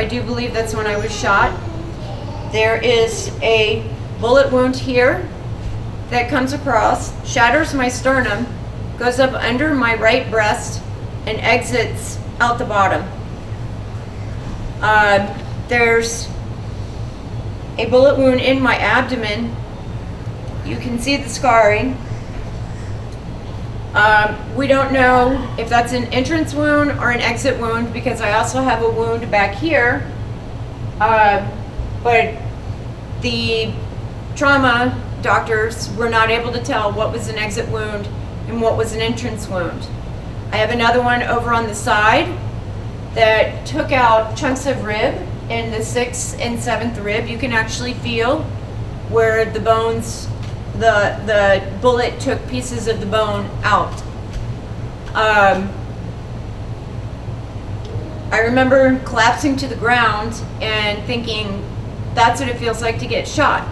I do believe that's when I was shot. There is a bullet wound here that comes across, shatters my sternum, goes up under my right breast, and exits out the bottom. Uh, there's a bullet wound in my abdomen. You can see the scarring. Um, we don't know if that's an entrance wound or an exit wound because I also have a wound back here. Uh, but the trauma doctors were not able to tell what was an exit wound and what was an entrance wound. I have another one over on the side that took out chunks of rib in the sixth and seventh rib. You can actually feel where the bones the the bullet took pieces of the bone out. Um, I remember collapsing to the ground and thinking, that's what it feels like to get shot.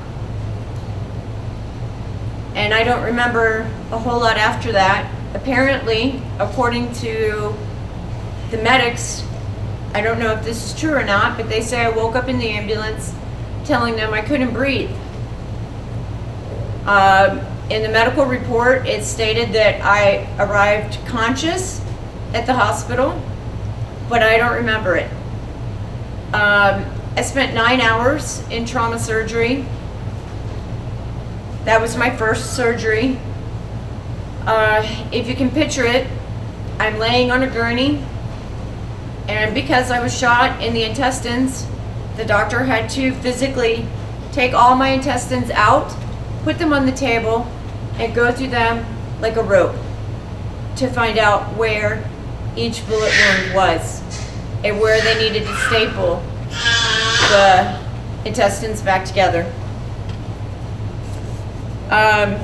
And I don't remember a whole lot after that. Apparently, according to the medics, I don't know if this is true or not, but they say I woke up in the ambulance telling them I couldn't breathe. Um, in the medical report, it stated that I arrived conscious at the hospital, but I don't remember it. Um, I spent nine hours in trauma surgery. That was my first surgery. Uh, if you can picture it, I'm laying on a gurney, and because I was shot in the intestines, the doctor had to physically take all my intestines out put them on the table, and go through them like a rope to find out where each bullet wound was and where they needed to staple the intestines back together. Um,